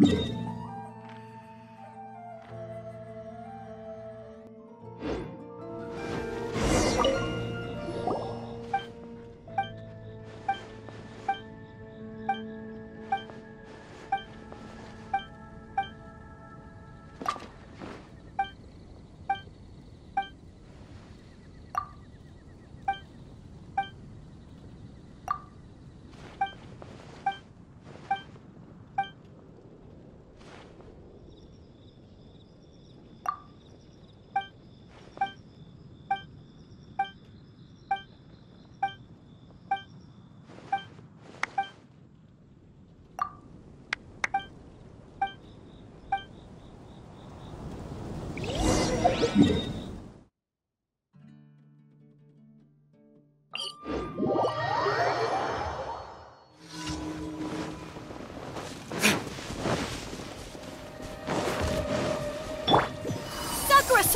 you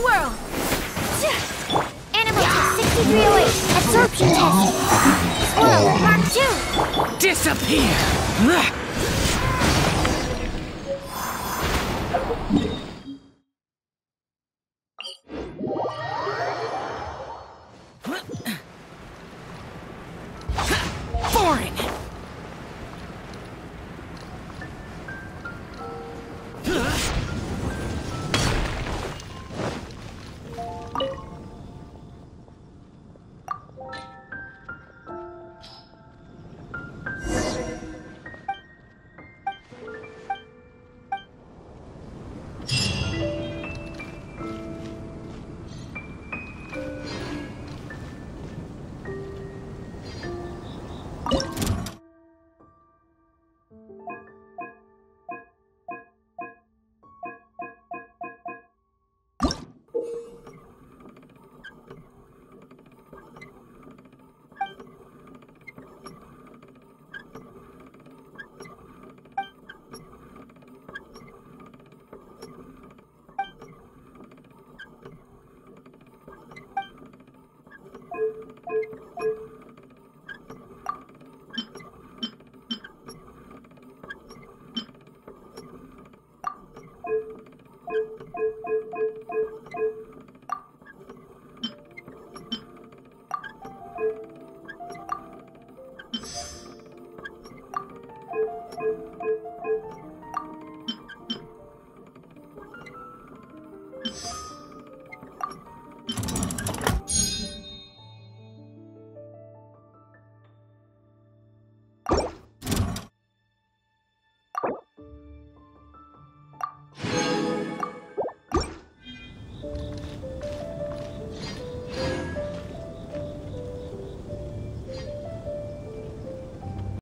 Swirl! Animal test 6308, absorption test. Swirl, Mark 2. Disappear!